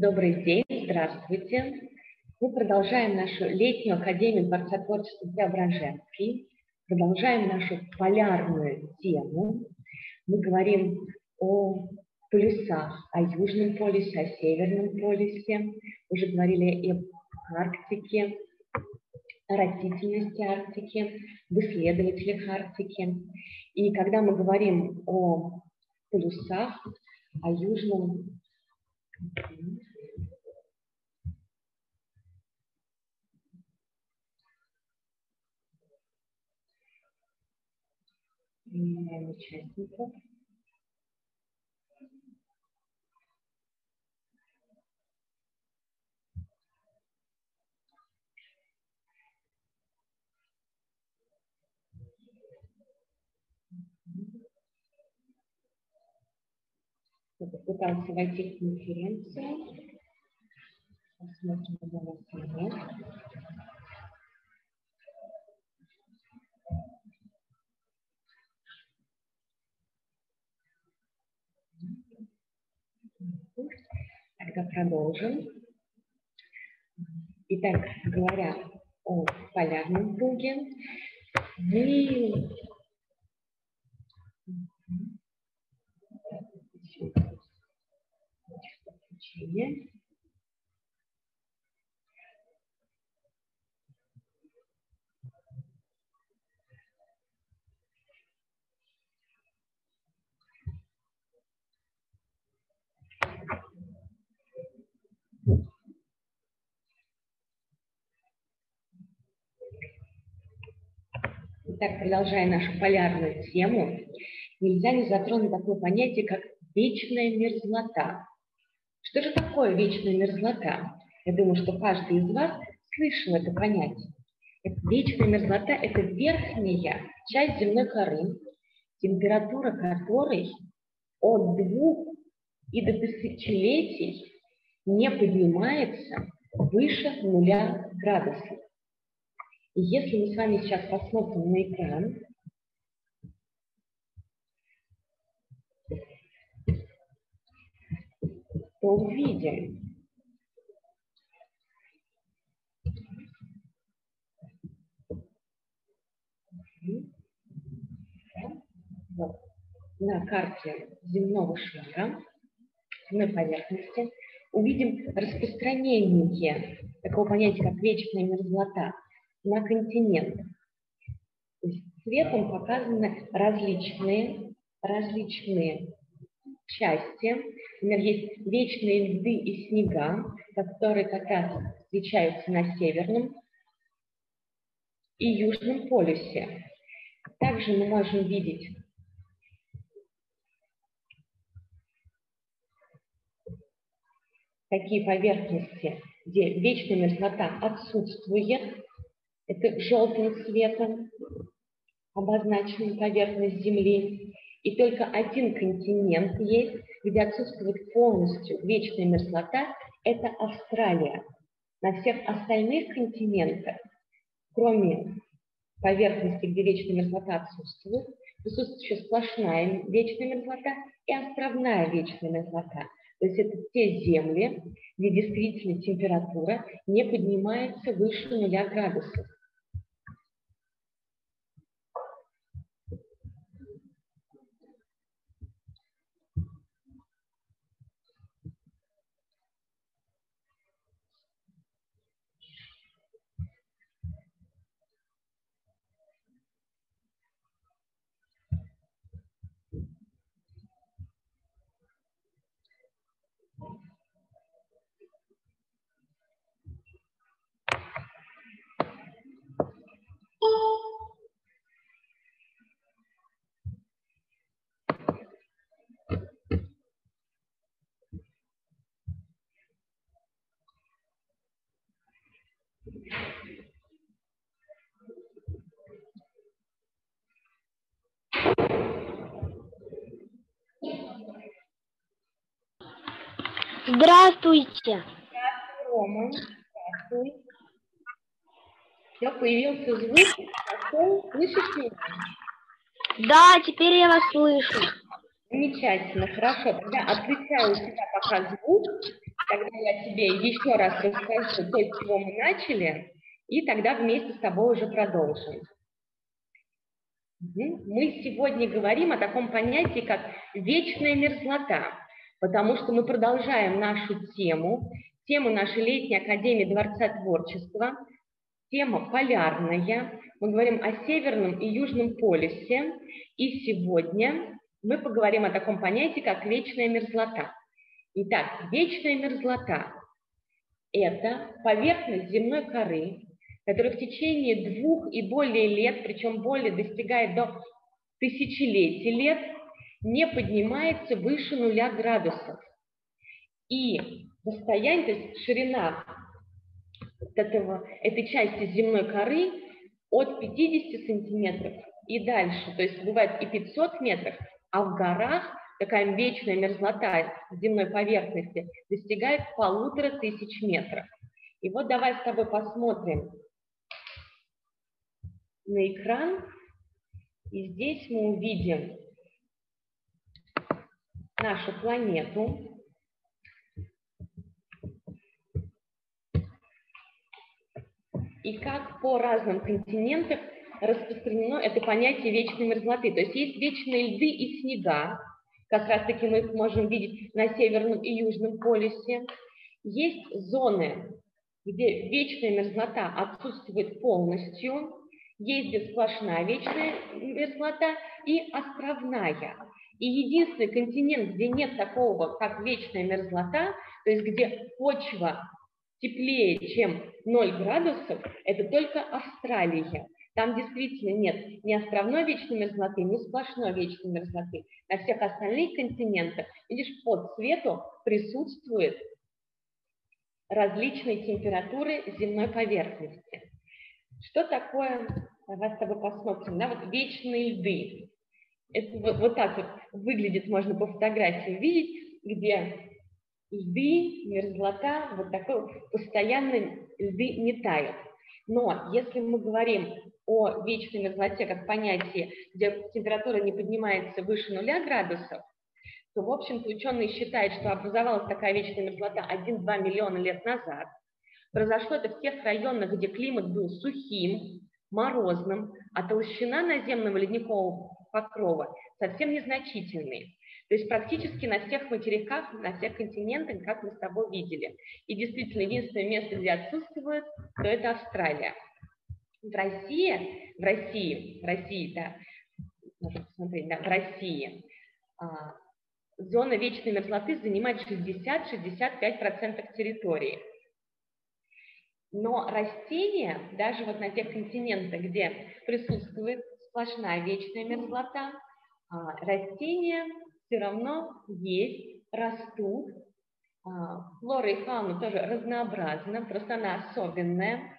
Добрый день, здравствуйте. Мы продолжаем нашу летнюю Академию Дворца творчества Преображенский. Продолжаем нашу полярную тему. Мы говорим о полюсах, о Южном полюсе, о Северном полюсе. Уже говорили и об Арктике, о растительности Арктики, в исследователях Арктики. И когда мы говорим о полюсах, о Южном Меняем участников. Попытался войти в конференцию. Посмотрим, у нас нет. Тогда продолжим. Итак, говоря о полярном круге, мы включение. Итак, продолжая нашу полярную тему, нельзя не затронуть такое понятие, как вечная мерзлота. Что же такое вечная мерзлота? Я думаю, что каждый из вас слышал это понятие. Вечная мерзлота – это верхняя часть земной коры, температура которой от двух и до тысячелетий не поднимается выше нуля градусов. И если мы с вами сейчас посмотрим на экран, то увидим, на карте земного шара, земной поверхности, увидим распространение такого понятия, как вечная мерзлота на континент. Цветом показаны различные, различные части. Например, есть вечные льды и снега, которые как раз встречаются на северном и южном полюсе. Также мы можем видеть такие поверхности, где вечная мерзлота отсутствует. Это желтым цветом обозначена поверхность Земли. И только один континент есть, где отсутствует полностью вечная мерзлота, это Австралия. На всех остальных континентах, кроме поверхности, где вечная мерзлота отсутствует, присутствует сплошная вечная мерзлота и островная вечная мерзлота. То есть это те земли, где действительно температура не поднимается выше нуля градусов. Здравствуйте. Здравствуй, Рома. Здравствуй. Все, появился звук. Пошел. Слышишь меня? Да, теперь я вас слышу. Замечательно, хорошо. Тогда отключаю у тебя пока звук, тогда я тебе еще раз расскажу то, с чего мы начали, и тогда вместе с тобой уже продолжим. Мы сегодня говорим о таком понятии, как вечная мерзлота, потому что мы продолжаем нашу тему, тему нашей летней Академии Дворца Творчества, тема полярная. Мы говорим о Северном и Южном полюсе, и сегодня мы поговорим о таком понятии, как вечная мерзлота. Итак, вечная мерзлота – это поверхность земной коры, которая в течение двух и более лет, причем более достигает до тысячелетий лет, не поднимается выше нуля градусов. И расстояние, то есть ширина этого, этой части земной коры от 50 сантиметров и дальше, то есть бывает и 500 метров, а в горах такая вечная мерзлота земной поверхности достигает полутора тысяч метров. И вот давай с тобой посмотрим на экран. И здесь мы увидим нашу планету. И как по разным континентам распространено это понятие вечной мерзлоты. То есть есть вечные льды и снега, как раз таки мы их можем видеть на Северном и Южном полюсе. Есть зоны, где вечная мерзлота отсутствует полностью, есть где сплошная вечная мерзлота и островная. И единственный континент, где нет такого, как вечная мерзлота, то есть где почва теплее, чем 0 градусов, это только Австралия. Там действительно нет ни островной вечной мерзлоты, ни сплошной вечной мерзлоты. На всех остальных континентах, видишь, под цвету присутствуют различные температуры земной поверхности. Что такое, давай с тобой посмотрим, да, вот вечные льды. Это вот, вот так вот выглядит, можно по фотографии видеть, где льды, мерзлота, вот такой постоянно льды не тают. Но если мы говорим о вечной мерзлоте как понятии, где температура не поднимается выше нуля градусов, то, в общем-то, ученые считают, что образовалась такая вечная мерзлота 1-2 миллиона лет назад. Произошло это в тех районах, где климат был сухим, морозным, а толщина наземного ледникового покрова совсем незначительной. То есть практически на всех материках, на всех континентах, как мы с тобой видели. И действительно, единственное место, где отсутствует, то это Австралия. В России, в России, в России, да, посмотреть, да, в России а, зона вечной мерзлоты занимает 60-65% территории. Но растения, даже вот на тех континентах, где присутствует сплошная вечная мерзлота, а, растения все равно есть, растут. А, флора и фауна тоже разнообразна, просто она особенная.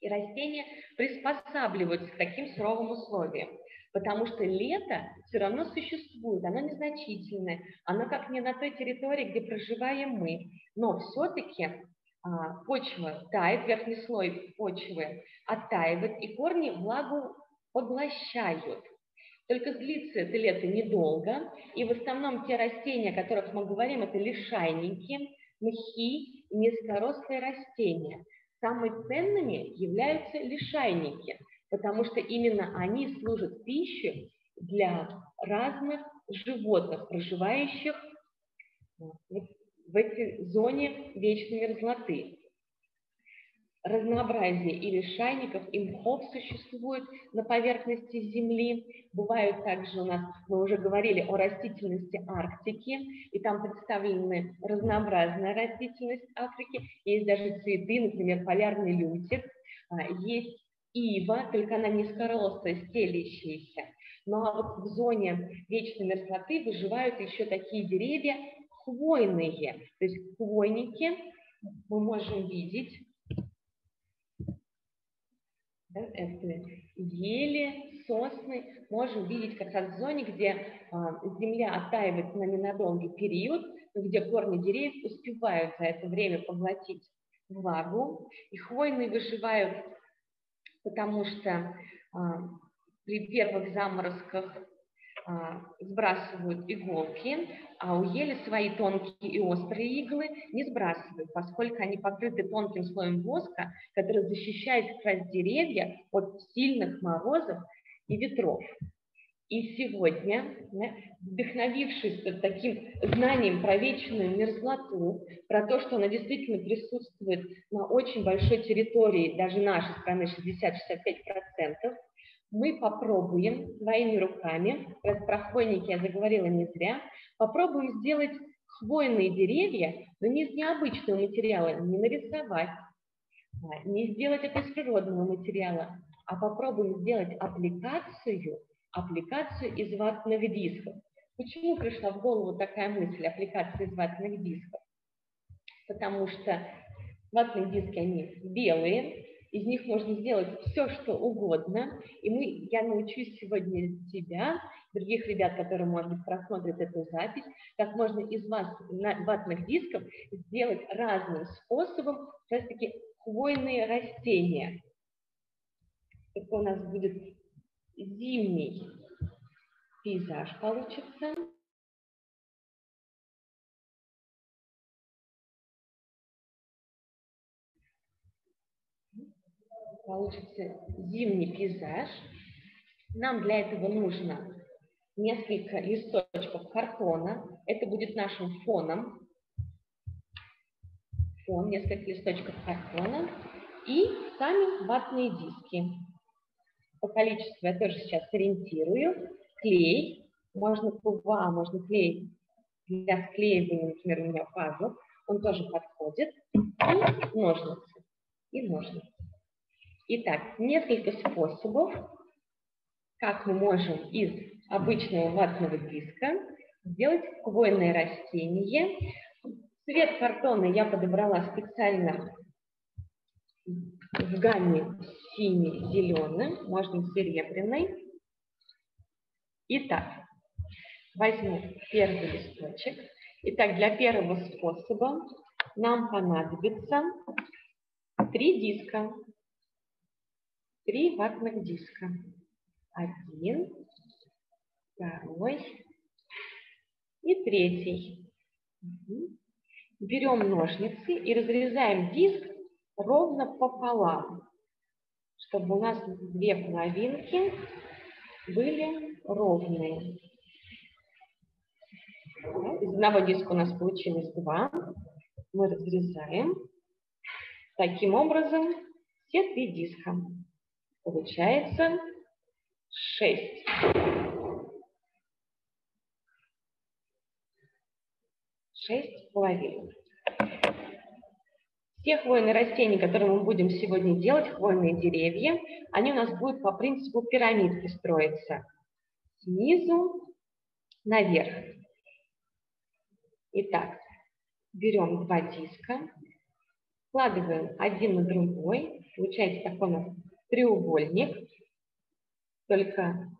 И растения приспосабливаются к таким суровым условиям, потому что лето все равно существует, оно незначительное, оно как не на той территории, где проживаем мы, но все-таки почва тает, верхний слой почвы оттаивает, и корни влагу поглощают. Только длится это лето недолго, и в основном те растения, о которых мы говорим, это лишайники, мхи низкорослые растения. Самыми ценными являются лишайники, потому что именно они служат пищей для разных животных, проживающих в этой зоне вечной мерзлоты разнообразие и лишайников, и мхов существует на поверхности Земли. Бывают также у нас, мы уже говорили о растительности Арктики, и там представлены разнообразная растительность Африки. Есть даже цветы, например, полярный лютик, а, есть ива, только она низкорослая, стелящаяся. Ну а вот в зоне вечной мерзлоты выживают еще такие деревья хвойные, то есть хвойники мы можем видеть. Да, это ели, сосны, можем видеть как раз в зоне, где а, земля оттаивает на ненадолгий период, где корни деревьев успевают за это время поглотить влагу, и хвойные выживают, потому что а, при первых заморозках сбрасывают иголки, а у ели свои тонкие и острые иглы не сбрасывают, поскольку они покрыты тонким слоем воска, который защищает как раз деревья от сильных морозов и ветров. И сегодня, вдохновившись таким знанием про вечную мерзлоту, про то, что она действительно присутствует на очень большой территории, даже нашей страны 60-65%, мы попробуем своими руками, раз про хвойники я заговорила не зря, попробуем сделать хвойные деревья, но не из необычного материала, не нарисовать, не сделать это из природного материала, а попробуем сделать аппликацию – аппликацию из ватных дисков. Почему пришла в голову такая мысль аппликации из ватных дисков? Потому что ватные диски, они белые, из них можно сделать все, что угодно. И мы, я научусь сегодня тебя, других ребят, которые, может быть, просмотрят эту запись, как можно из вас, ватных дисков сделать разным способом, как раз таки, хвойные растения. Это у нас будет зимний пейзаж получится. Получится зимний пейзаж. Нам для этого нужно несколько листочков картона. Это будет нашим фоном. Фон, несколько листочков картона. И сами ватные диски по количеству я тоже сейчас ориентирую. Клей, можно ПВА, можно клей для склеивания, например, у меня пазл, он тоже подходит. И ножницы. И ножницы. Итак, несколько способов, как мы можем из обычного ватного диска сделать хвойное растение. Цвет картона я подобрала специально в гамме синий-зеленый, можно серебряный. Итак, возьму первый листочек. Итак, для первого способа нам понадобится три диска. Три ватных диска. Один, второй и третий. Берем ножницы и разрезаем диск ровно пополам, чтобы у нас две половинки были ровные. Из одного диска у нас получилось два. Мы разрезаем. Таким образом, все три диска. Получается шесть. Шесть половинок. Те хвойные растения, которые мы будем сегодня делать, хвойные деревья, они у нас будут по принципу пирамидки строиться. Снизу наверх. Итак, берем два диска, складываем один на другой. Получается такой у нас треугольник. Только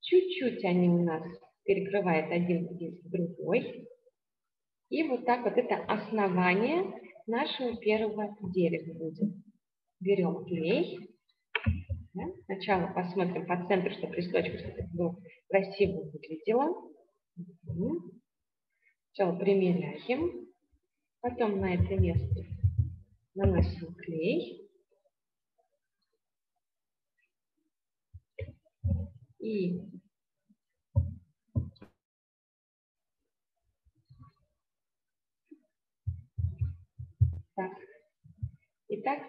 чуть-чуть они у нас перекрывают один диск другой. И вот так вот это основание нашего первого дерева будет. Берем клей. Да? Сначала посмотрим по центру, чтобы листочку, чтобы было красиво выглядело. Сначала примеряем. Потом на это место наносим клей. И Так. Итак,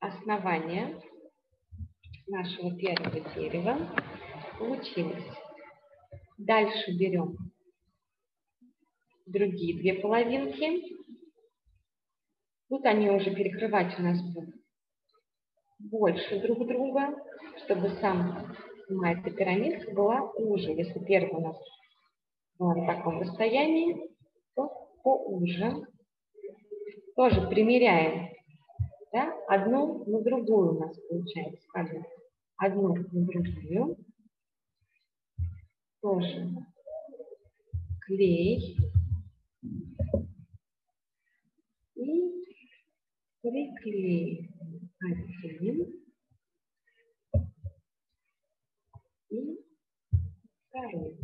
основание нашего первого дерева получилось. Дальше берем другие две половинки. Тут они уже перекрывать у нас будут больше друг друга, чтобы сам, сама эта пирамидка была уже. Если первая у нас на таком расстоянии, то поуже тоже примеряем. Да? Одну на другую у нас получается. Одну, одну на другую. Тоже клей. И приклеим один. И второй.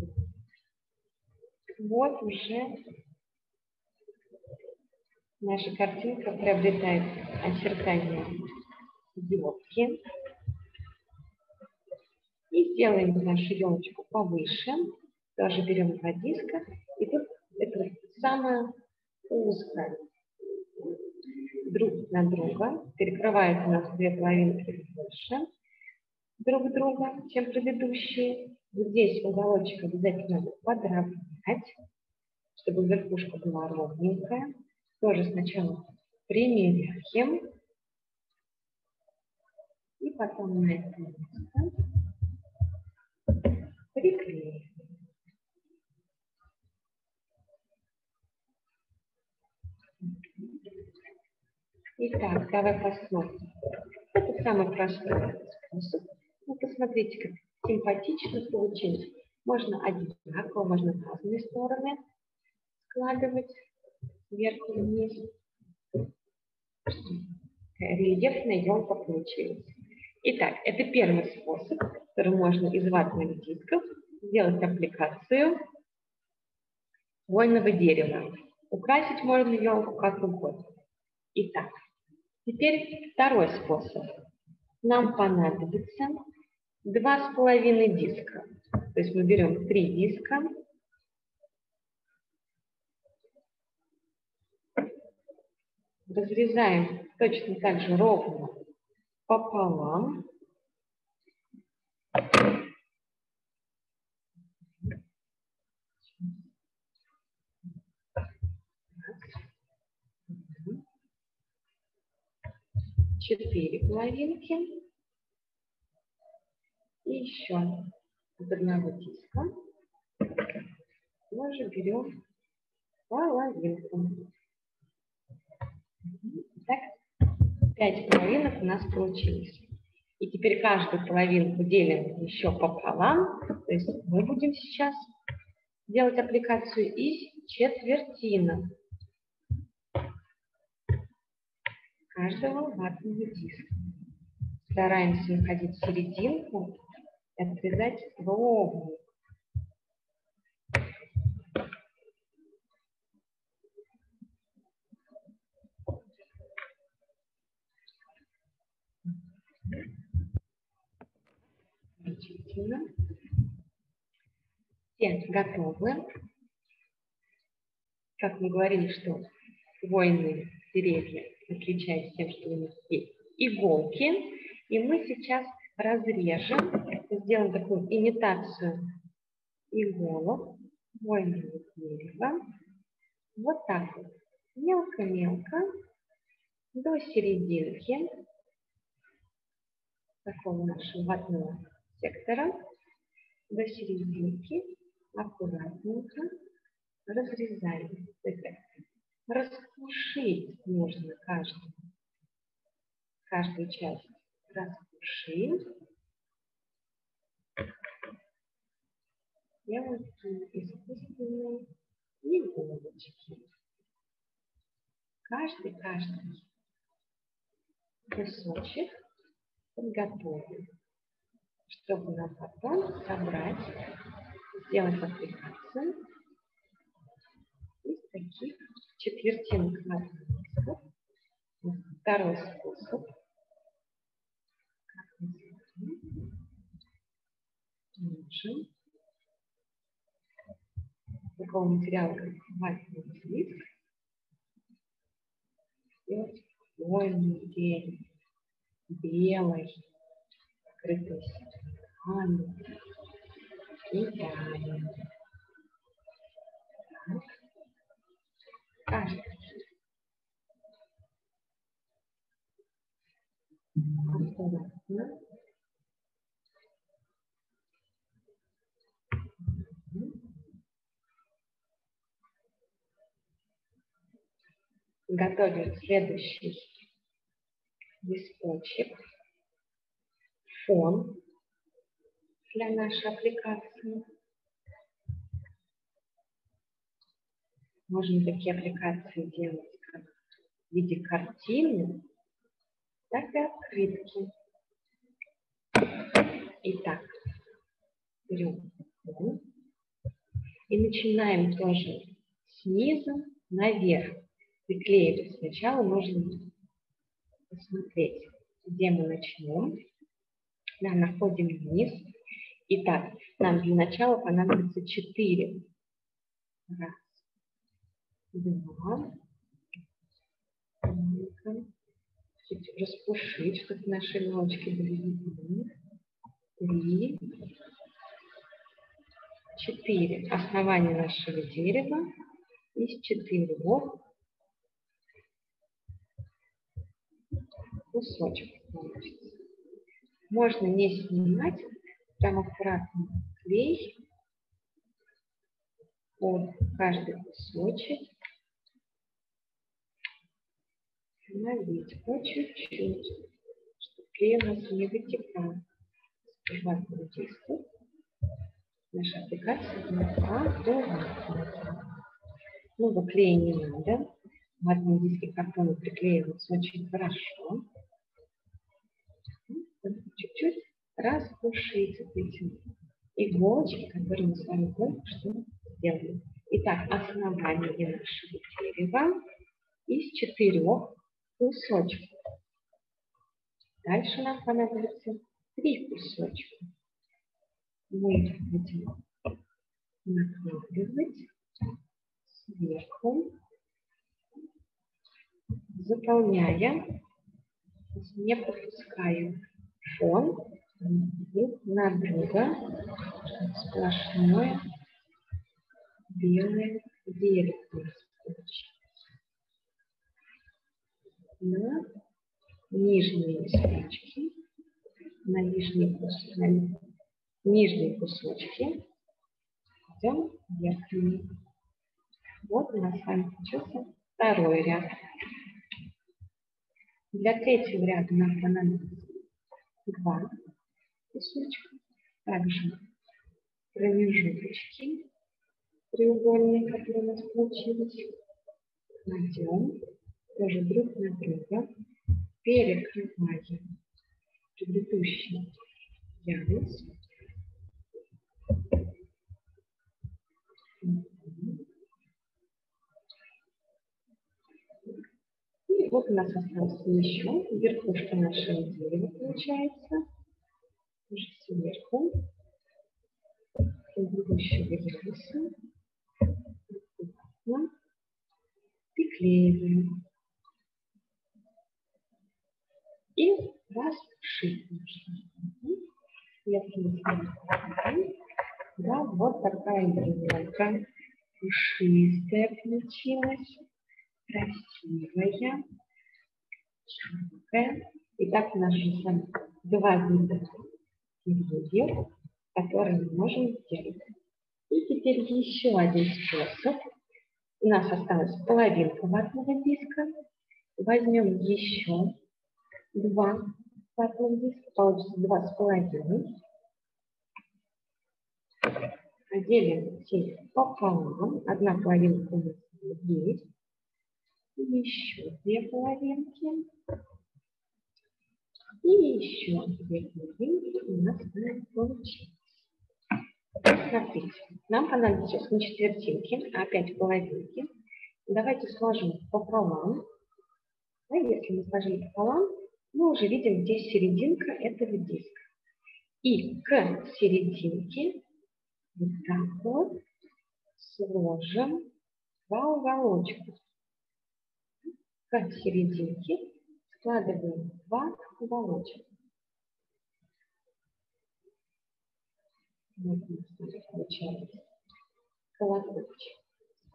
Вот уже наша картинка приобретает очертания елки. И сделаем нашу елочку повыше. Тоже берем два диска. И тут это самое узкое друг на друга. Перекрывает у нас две половинки больше друг друга, чем предыдущие. Здесь уголочек обязательно надо подровнять, чтобы верхушка была ровненькая. Тоже сначала примеряем. И потом на это место приклеим. Итак, давай посмотрим. Это самый простой способ. Ну, посмотрите, как симпатично получилось. Можно одинаково, можно в разные стороны складывать сверху вниз. Рельефная елка получилась. Итак, это первый способ, который можно из ватных дисков сделать аппликацию хвойного дерева. Украсить можно елку как угодно. Итак, теперь второй способ. Нам понадобится два с половиной диска. То есть мы берем три диска. Разрезаем точно так же ровно пополам. Четыре половинки. И еще от одного диска мы же берем половинку. Так, пять половинок у нас получилось. И теперь каждую половинку делим еще пополам. То есть мы будем сейчас делать аппликацию из четвертинок каждого ватного диска. Стараемся находить серединку и отрезать ровно. Замечательно. Все готовы. Как мы говорили, что хвойные деревья отличаются тем, что у них есть иголки. И мы сейчас разрежем, сделаем такую имитацию иголок хвойного дерева. Вот так вот. Мелко-мелко до серединки такого нашего ватного сектора до серединки аккуратненько разрезаем. Раскушить нужно каждую, каждую часть. Раскушить. Делать искусственные иголочки. Каждый, каждый кусочек подготовим чтобы нам потом собрать, сделать аппликацию из таких математиков. Второй способ. Как мы можем такого материала, как ватный лист, сделать день, белый, открытый Анна и Таня. Так. Готовим следующий листочек. Фон для нашей аппликации. Можно такие аппликации делать как в виде картины, так и открытки. Итак, берем И начинаем тоже снизу наверх. Приклеивать. Сначала нужно посмотреть, где мы начнем. Да, находим вниз. Итак, нам для начала понадобится 4. Раз, два, распушить, чтобы наши ножки были. Три, четыре. Основание нашего дерева из четырех кусочков получится. Можно не снимать, прям аккуратно клей под каждый кусочек. Налить по чуть-чуть, чтобы клей нас не вытекал. Ватным диском. Наша аппликация готова. Ну, клея не надо. Ватные диски картона приклеиваются очень хорошо. Чуть-чуть распушить эти иголочки, которые мы с вами только что сделали. Итак, основание нашего дерева из четырех кусочков. Дальше нам понадобится три кусочка. Мы будем накладывать сверху, заполняя, не пропуская фон на друга сплошное белое дерево на нижние листочки, на нижние, кус, на нижние кусочки, идем верхние. Вот у нас с вами получился второй ряд. Для третьего ряда нам понадобится два кусочка. Также промежуточки треугольные, которые у нас получились, кладем тоже друг на друга, перекрываем предыдущий ярус. И вот у нас осталось еще верхушка нашего дерева получается. Уже сверху предыдущего яруса. Приклеиваем. И расшить. Если да, вот такая елка пушистая получилась, красивая, четкая. Итак, у нас же два вида деревьев, которые мы можем сделать. И теперь еще один способ. У нас осталась половинка ватного диска. Возьмем еще два ватных диска, получится два с половиной. Делим здесь пополам. Одна половинка у нас есть. Еще две половинки. И еще две половинки у нас получилось. Смотрите, нам понадобится не четвертинки, а опять половинки. Давайте сложим пополам. А если мы сложили пополам, мы уже видим, где серединка этого диска. И к серединке вот так вот сложим два уголочка. К серединке складываем два уголочка. Вот нас получается колокольчик.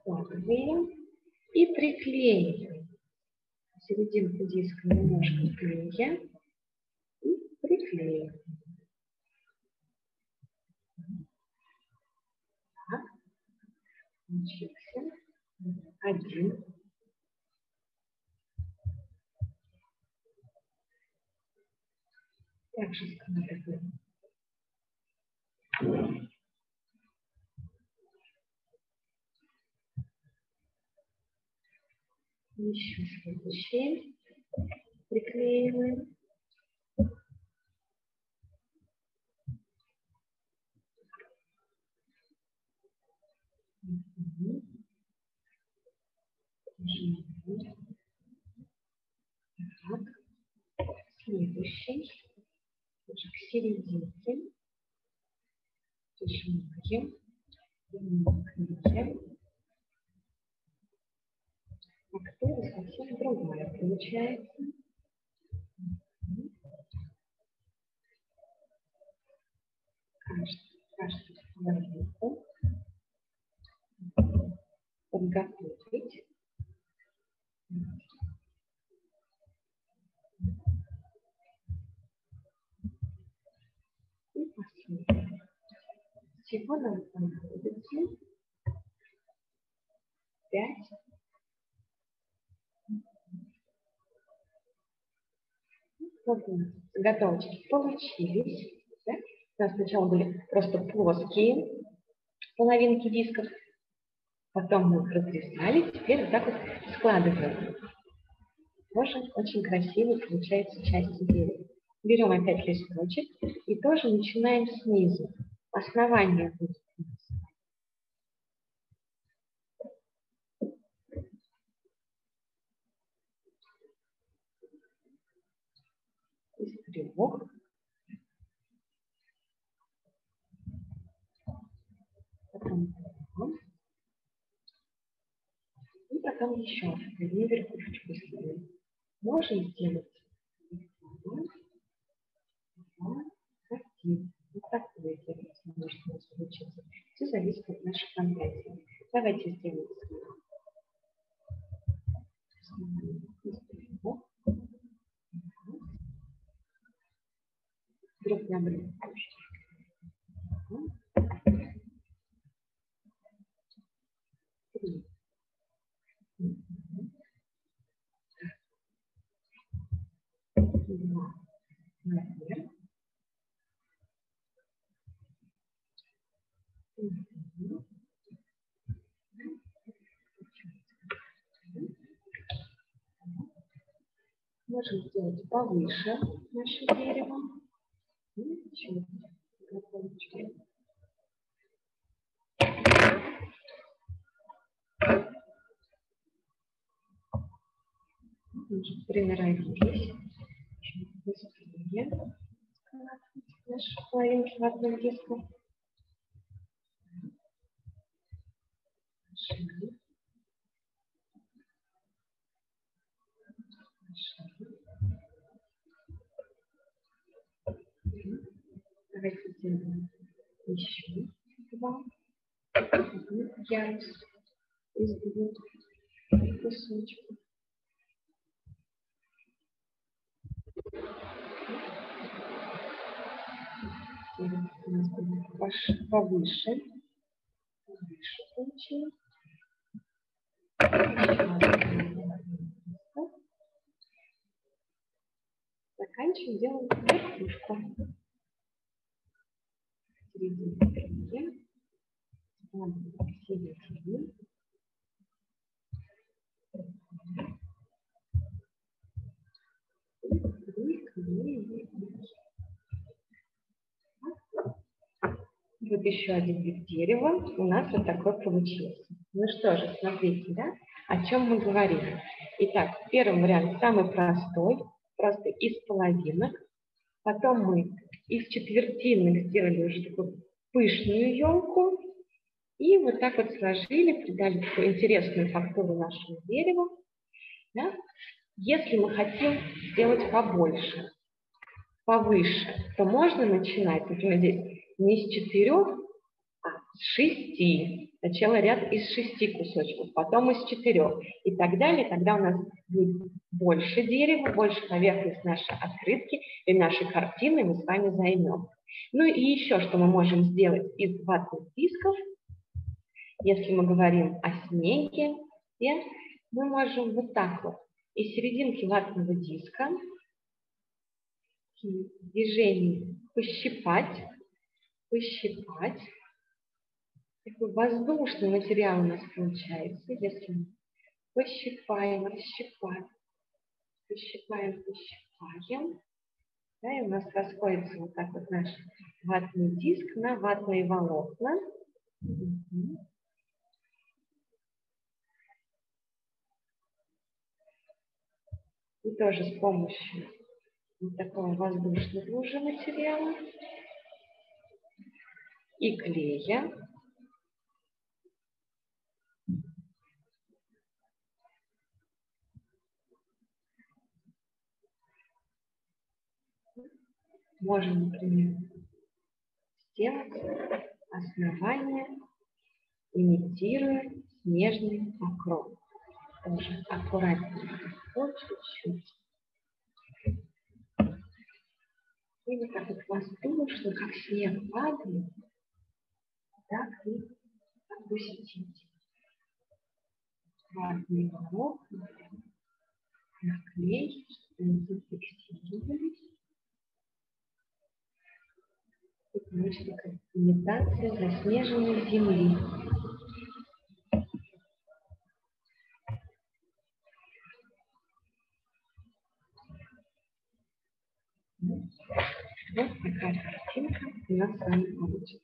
Складываем и приклеиваем серединку диска немножко клея и приклеиваем. Так, получился один. Также складываем. Еще следующее. Приклеиваем. Так. Следующий. Уже к серединке. Прижимаем. Вымкните история совсем другая получается. Кажется, кажется, становится подготовить. И посмотрим. чего нам понадобится Пять. Ладно, заготовочки получились. Да? У нас сначала были просто плоские половинки дисков, потом мы их разрезали, теперь вот так вот складываем. Тоже очень красиво получается часть дерева. Берем опять листочек и тоже начинаем снизу. Основание будет трех. Потом. И потом еще одну верхушечку сделаем. Можем сделать два, один. Вот такое делать может у нас получиться. Все зависит от нашей фантазии. Давайте сделаем схему. Основание из трех. Вдруг не обрезать. Три. Мгм. Два. Наверх. Мгм. Можем сделать повыше наше дерево. Чуть быстрее складывать наши половинки в одном диске. Шире. Шире. Давайте сделаем еще два. Один ярус из двух кусочков. У нас будет повыше. Повыше получилось. Заканчиваем, делаем верхушку. Вот еще один вид дерева у нас вот такой получился. Ну что же, смотрите, да, о чем мы говорим. Итак, первый вариант самый простой, просто из половинок. Потом мы из четвертинок сделали уже такую пышную елку. И вот так вот сложили, придали такую интересную фактуру нашему дереву. Да? Если мы хотим сделать побольше, повыше, то можно начинать, например, здесь не с четырех, шести. Сначала ряд из шести кусочков, потом из четырех и так далее. Тогда у нас будет больше дерева, больше поверхность нашей открытки и нашей картины мы с вами займем. Ну и еще, что мы можем сделать из ватных дисков, если мы говорим о снеге, мы можем вот так вот из серединки ватного диска движение пощипать, пощипать такой воздушный материал у нас получается, если мы пощипаем, расщипаем, пощипаем, пощипаем. Да, и у нас расходится вот так вот наш ватный диск на ватные волокна. И тоже с помощью вот такого воздушного уже материала и клея можем, например, сделать основание, имитируя снежный покров. Тоже аккуратненько, чуть-чуть. И вот так вот воздушно, как снег падает, так и опустить. Аккуратный волокна, они зафиксировались. Такая имитация заснеженной земли. Вот такая картинка у нас с вами получится.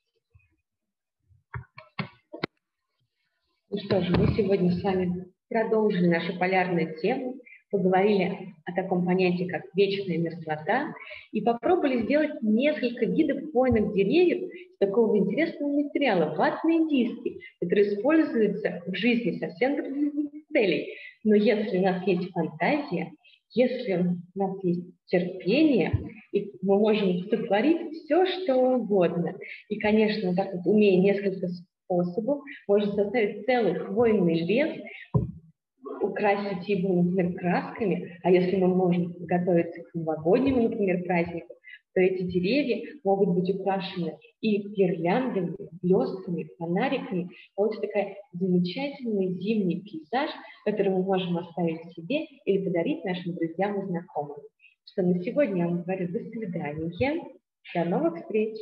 Ну что же, мы сегодня с вами продолжили нашу полярную тему поговорили о таком понятии, как вечная мерзлота, и попробовали сделать несколько видов хвойных деревьев из такого интересного материала – ватные диски, которые используются в жизни совсем других целей. Но если у нас есть фантазия, если у нас есть терпение, и мы можем сотворить все, что угодно. И, конечно, так вот, умея несколько способов, можно составить целый хвойный лес, украсить его, например, красками, а если мы можем готовиться к новогоднему, например, празднику, то эти деревья могут быть украшены и гирляндами, блестками, фонариками. Вот такая замечательный зимний пейзаж, который мы можем оставить себе или подарить нашим друзьям и знакомым. Что на сегодня я вам говорю до свидания. До новых встреч!